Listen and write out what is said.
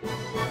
Bye.